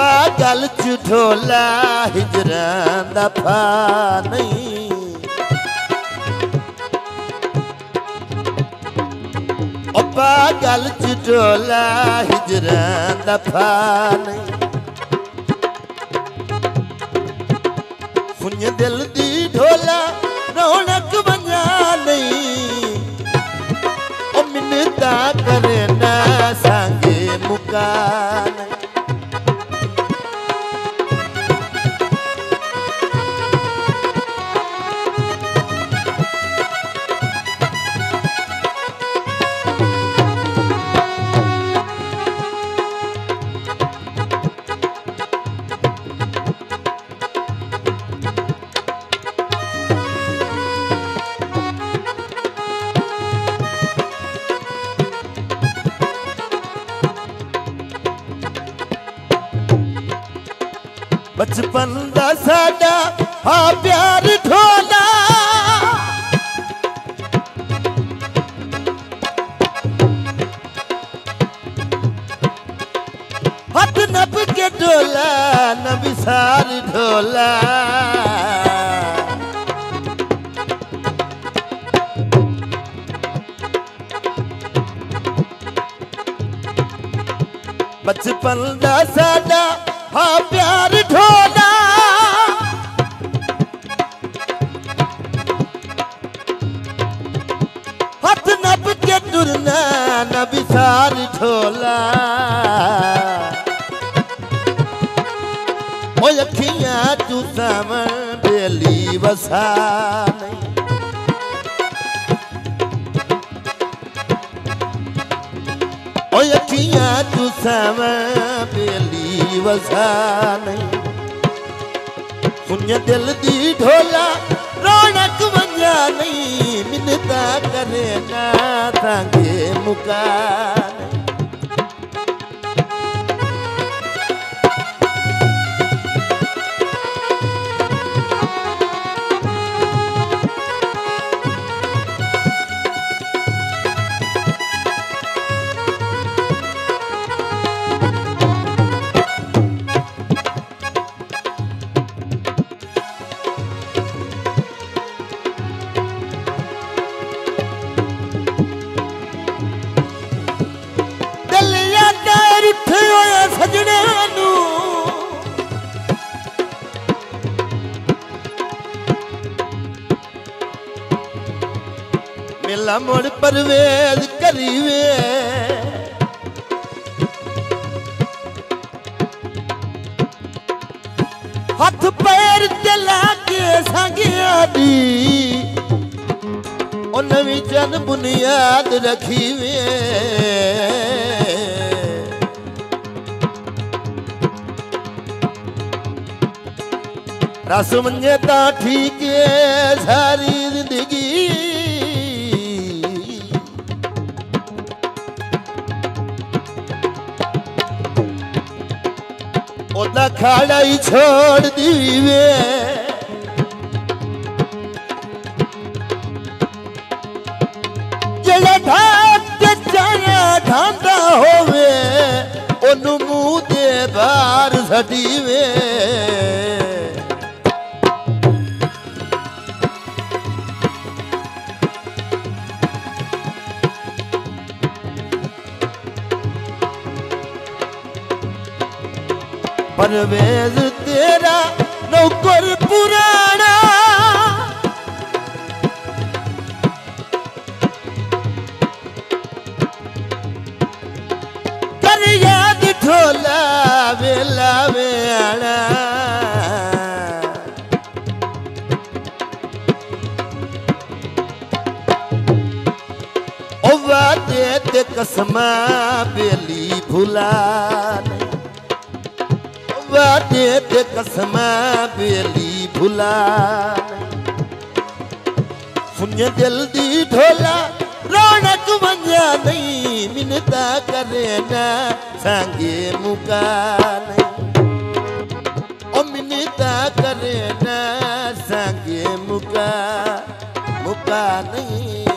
ਪਾਗਲ ਚ ਹਿਜਰਾਂ ਦਾ ਫਾ ਨਹੀਂ। ਉਹ ਪਾਗਲ ਚ ਹਿਜਰਾਂ ਦਾ ਫਾ ਨਹੀਂ। ਸੁਣ ਦਿਲ ਦੀ ਢੋਲਾ, ਰੌਣਕ ਬਣਾ ਨਹੀਂ। ਉਹ ਮਿੰਨਤਾ ਬਚਪਨ ਦਾ ਸਾਡਾ ਆ ਪਿਆਰ ਢੋਲਾ ਹੱਥ ਨੱਪ ਕੇ ਢੋਲਾ ਨਬੀ ਸਾਰ ਢੋਲਾ ਬਚਪਨ ਦਾ ਸਾਡਾ ਹਾਂ बसा नहीं। ओ अखियाँ बेली वसा नहीं। दिल दी ढोला, रौनक वंजा नहीं। मिनता करे ना तांगे मुका ਮੇਲਾ ਮੋੜ ਪਰਵੇਜ਼ ਕਰੀਵੇ। ਹੱਥ ਪੈਰ ਤੇ ਲਾ ਕੇ ਸੰਗਿਆ ਦੀ। ਉਹ ਨਵੀਂ ਜਨ ਬੁਨਿਆਦ ਰੱਖੀ ਵੇ ਰਸ ਮੰਨੇ ਤਾਂ ਠੀਕ ਏ, ਸਾਰੀ ਜ਼ਿੰਦਗੀ મોટા ખાડાઈ છોડ દીવે ਜਿਹੜਾ ਢਾਟ ਚਾਇਆ ਢਾਂਦਾ ਹੋਵੇ ਉਹਨੂੰ ਮੂੰਹ ਦੇ ਬਾਹਰ ਸਟੀਵੇ परवेज तेरा नौकर पुराना। कर याद ठोला बेला बेड़ा कसमा बेली भुला। डेट कसमा बेली भुला। सुन्य दिल ढोला, रौनक मंजा नहीं मिनता करे ना, संगे मुका नहीं ओ मिनता करे ना, संगे मुका मुका नहीं